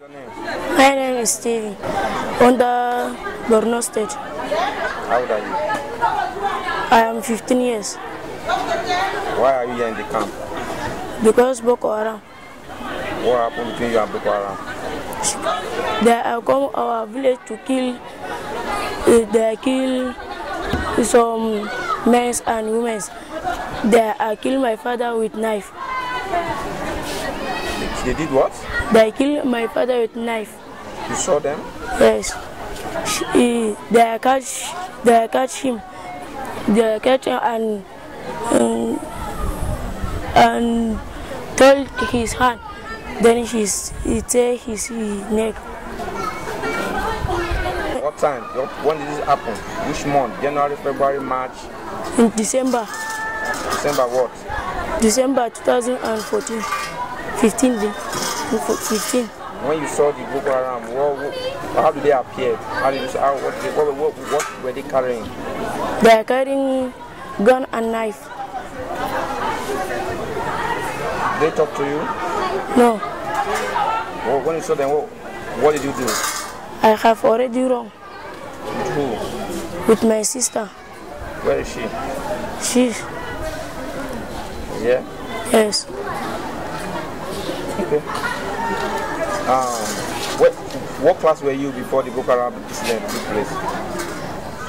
My name is Stevie, under Borno State. How old are you? I am 15 years Why are you here in the camp? because Boko Haram. What happened between you and Boko Haram? They have come our village to kill. uh, They kill some men and women. They are kill my father with knife. They did what? They killed my father with knife. You saw them? Yes. She, they catch. They catch him. They catch him and um, and told his hand. Then he's he take his neck. What time? When did this happen? Which month? January, February, March, in December, December what? December 2014, 15 day, 15. When you saw the Boko Haram, what, what, how did they appear? How did you, how, what, what, what, what were they carrying? They are carrying gun and knife. They talk to you? No, Well, when you saw them, what, what did you do? I have already wrong With who? with my sister. Where is she? She, Yeah? yes, Okay. Um, what, what class were you before the Boko Haram incident took place?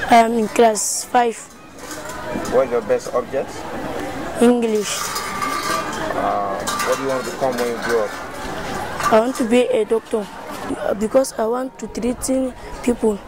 I am in class 5, What is your best object? English. Uh, what do you want to become when you grow up? I want to be a doctor because I want to treat people